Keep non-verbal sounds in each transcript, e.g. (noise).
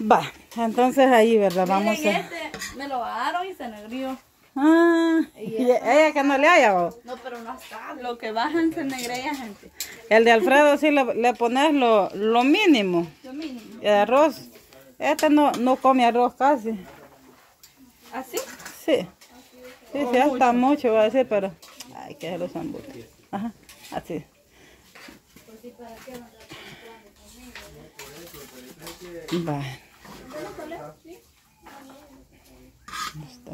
Va, entonces ahí, ¿verdad? Vamos Miren, a... este me lo bajaron y se negrió. Ah, y ella que no le haya. ¿o? No, pero no está. Lo que bajan se negrea, gente. El de Alfredo sí le, le pones lo, lo mínimo. Lo mínimo. El arroz. Este no, no come arroz casi. ¿Así? Sí. Sí, sí, hasta mucho va a decir, pero... Ay, que se los embute. Ajá, así. Va. Ahí está.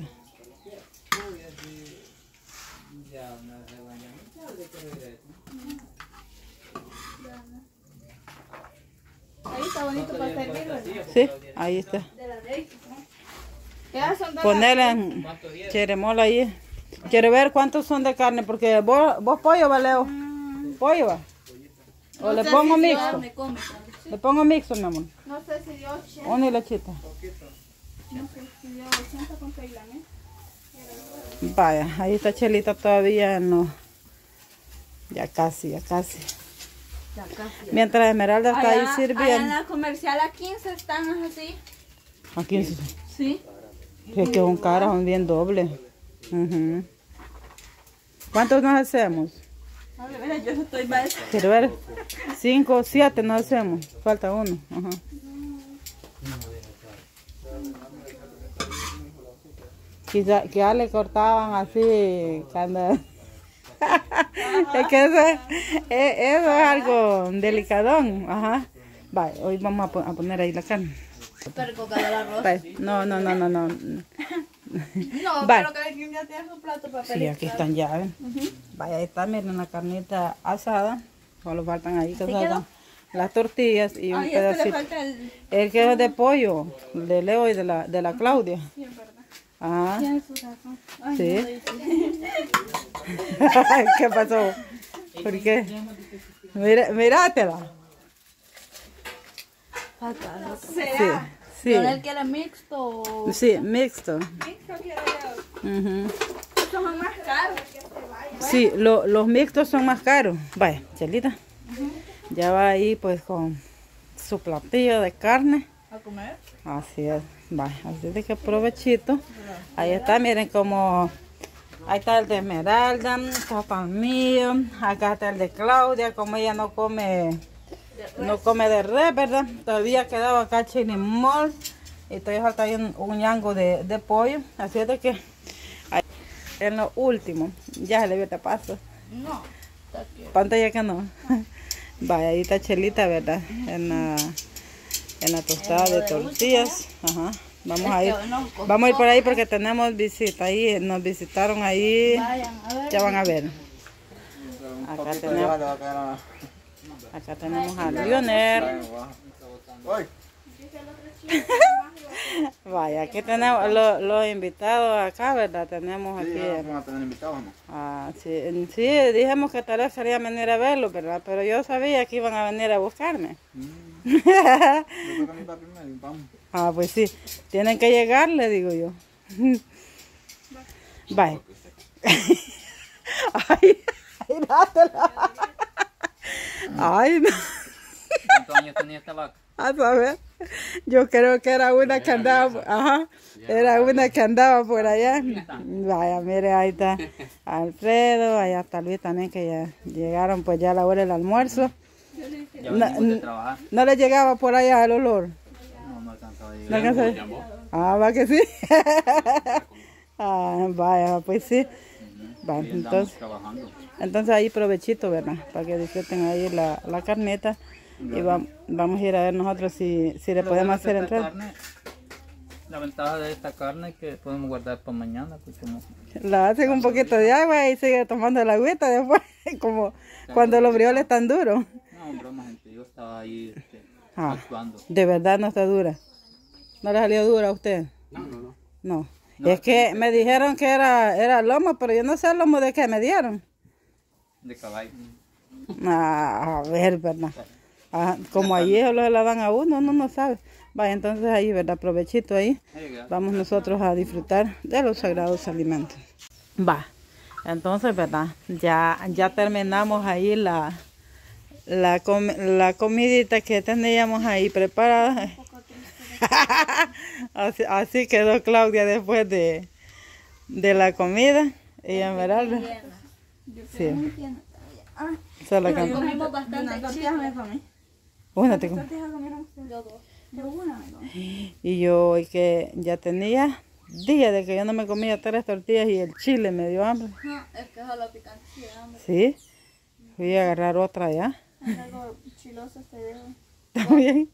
Ahí está bonito para servir, ¿verdad? Sí, ahí está. Ponerle en cheremola ahí. Quiero ver cuántos son de carne, porque vos, vos pollo, ¿va, Leo? Pollo, va. O le pongo mixto. Vez. Le pongo mixto, mi amor. No sé si dio 80. Una y lechita. No sé si dio 80 con Kailan, ¿eh? Vaya, ahí está Chelita todavía no. Ya casi, ya casi. Ya casi. Mientras Esmeralda está ahí Allá en sirviendo. la comercial a 15 están así. Aquí sí. Sí. Es que son caras, son bien doble. Ujú. ¿Cuántos nos hacemos? A ver, mira, yo estoy mal. Quiero ver. Cinco, siete nos hacemos. Falta uno. Ajá. Quizá, que ya le cortaban así cuando... (laughs) es que eso, es- e- eso es algo delicadón. Ajá. Vale, hoy vamos a, po- a poner ahí la carne. Pero arroz. Vale, No, no, no, no, no. No, Vale. pero quien ya tiene su plato para Sí, aquí están ya. Vaya, ahí está, miren, una carnita asada. Solo faltan ahí que ¿Así salgan las tortillas y un Ay, a este le pedacito. falta el... El que es de pollo, de Leo y de la, de la Claudia. Sí, es verdad. Ah, Tiene su razón. Ay, Sí. no. (laughs) ¿qué pasó? ¿Por qué? Mira, míratela. Falta el otro. Sí, ¿Será? sí. ¿Pero él quiere mixto o...? Sí, mixto. Mixto quiere yo. Ujú. Estos son más caros. Sí, lo- los mixtos son más caros. Vaya, Chelita. Ya va ahí pues con su platillo de carne. ¿A comer? Así es, vaya, así de que provechito. Ahí está, miren como ahí está el de Esmeralda, el mío, acá está el de Claudia, como ella no come, no come de res, ¿verdad? Todavía quedaba acá chirimol y todavía falta ahí un, un ñango de, de pollo, así es de que en lo último, ya se le te paso. No. Pantalla que no. (laughs) Vaya, ahí está Chelita, ¿verdad? En la, en la tostada de tortillas. Ajá. Vamos a ir. Vamos a ir por ahí porque tenemos visita ahí. Nos visitaron ahí. Vayan, a ver. Ya van a ver. Acá tenemos, acá tenemos a Lionel. (laughs) Vaya, aquí tenemos lo- los invitados acá, ¿verdad? Tenemos aquí. Vamos a tener invitados, ¿no? Ah, sí, sí, dijimos que tal vez querían venir a verlo, ¿verdad? Pero yo sabía que iban a venir a buscarme. Yo creo que primero, vamos. (laughs) ah, pues sí, tienen que llegar, le digo yo. (laughs) Bye. ay, ay, dátela. Ay, no. ¿Cuántos años tenía esta vaca? A saber, yo creo que era una que andaba, ajá, era una que andaba por allá. Vaya, mire, ahí está (laughs) Alfredo, allá está Luis también, que ya llegaron pues ya a la hora del almuerzo. ¿No le llegaba por allá el olor? No, no alcanzaba a ¿No llegar. Ah, va que sí. (laughs) ah, vaya, pues sí. Va, entonces, entonces ahí provechito, ¿verdad? Para que disfruten ahí la, la carneta. Y va- vamos a ir a ver nosotros si, si le Lo podemos hacer entrar. carne, La ventaja de esta carne es que podemos guardar para mañana. Pues como La hacen un poquito de agua y sigue tomando la agüita después, (laughs) como cuando los brioles están duros. No, broma, gente. Yo estaba ahí este, Ah. actuando. De verdad no está dura. ¿No le salió dura a usted? No, no, No. es que me dijeron que era, era lomo, pero yo no sé el lomo de qué me dieron. De caballo. Ah, a ver, ¿verdad? Como allí lo la dan a uno, uno no sabe. Vaya, entonces ahí, ¿verdad? Provechito ahí. Vamos nosotros a disfrutar de los sagrados alimentos. Va, entonces, ¿verdad? Ya, ya terminamos ahí la, la, com- la comidita que teníamos ahí preparada. (laughs) así, así quedó Claudia después de, de la comida. Y Esmeralda. Yo Sí. Ah, Solo que Comimos bastante tortilla me comí. Una te com- ¿Tortijas comieron ustedes? Yo dos. Yo una me comí. Y yo hoy que ya tenía días de que yo no me comía tres tortillas y el chile me dio hambre. Ajá, (laughs) Es que solo picante sí hambre. Sí. Fui a agarrar otra ya. Es algo chiloso este dedo. (laughs) También.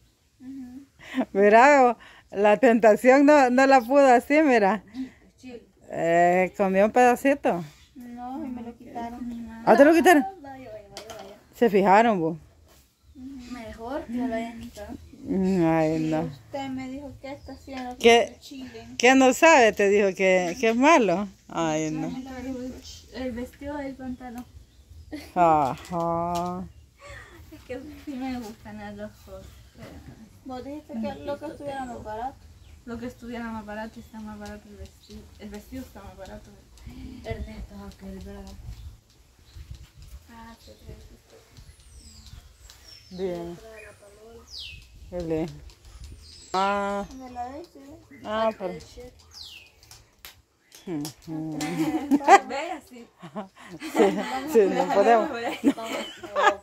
Mira, la tentación no, no la pudo así, mira. Chile. Eh, comió un pedacito. No, y me lo quitaron. ¿Ah, te lo quitaron? Vaya, vaya, vaya, vaya. Se fijaron, vos. Que hayan quitado. Ay, no. Usted me dijo que está haciendo ¿Qué? chile. ¿Qué no sabe? Te dijo que, que es malo. Ay, no. El vestido del pantalón. Ajá. Es que sí me gustan las dos cosas. Vos dijiste que lo que estuviera más barato. Lo que estuviera más barato está más barato el vestido. El vestido está más barato. Ernesto, aquel, ¿verdad? Ah, sí. Bien. Ah, ah, (laughs) pero. Ve así. Sí, no podemos. No,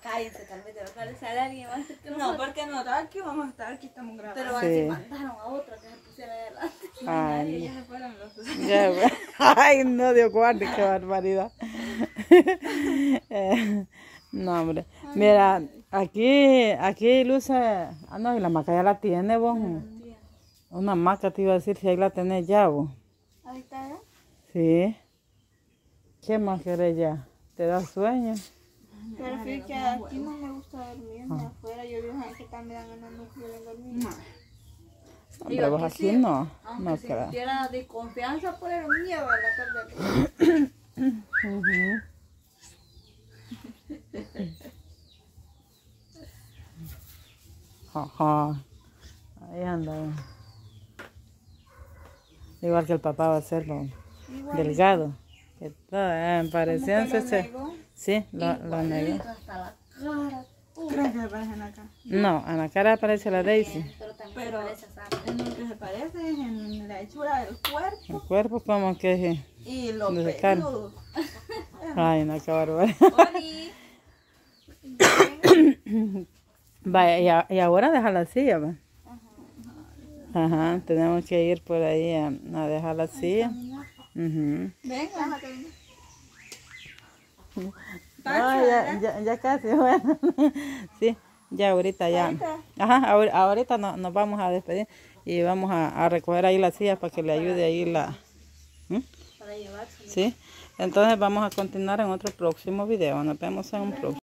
cállense, tal vez te va a aparecer alguien más que No, nosotros. porque no está aquí, vamos a estar aquí, estamos grabando. Pero así mandaron a otra que se pusiera adelante. Ay, Ya se fueron los dos. no. (laughs) Ya, ve. Ay, no, Dios guarde, qué barbaridad. (laughs) Eh, no, hombre. Mira, aquí, aquí luce. Ah, no, y la maca ya la tiene, vos. Una maca te iba a decir si ahí la tenés ya, vos. Ahí está, ¿eh? Sí. ¿Qué más querés ya? ¿Te da sueño? Pero fíjate que aquí no me gusta dormir, ni afuera. Yo vivo en que también dan ganas de dormir. Hombre, vos aquí no. Aunque No creo. sintiera desconfianza por el miedo a la tarde. (coughs) Ujú. Ajá. Ahí anda. Igual que el papá va a serlo delgado. Que todo, eh, se- Sí, lo, lo negó. Que se parecen acá. No, a la cara aparece la Daisy. Pero también Pero se parece a Sam. en lo que se parece es en la hechura del cuerpo El cuerpo como que... y lo De cara. peludo. (laughs) Ay, no, qué barbaridad. (coughs) Vaya, y, a- y ahora deja la silla, va. Ajá, tenemos que ir por ahí a, a dejar la silla. Ujú. Venga. Ah, ya, ya, ya casi, (laughs) bueno. sí, ya ahorita ya. Ajá, ahor- ahorita no- nos vamos a despedir y vamos a, a recoger ahí la silla para que le ayude ahí la... ¿Mm? Para llevarse. Sí, entonces vamos a continuar en otro próximo video. Nos vemos en un próximo.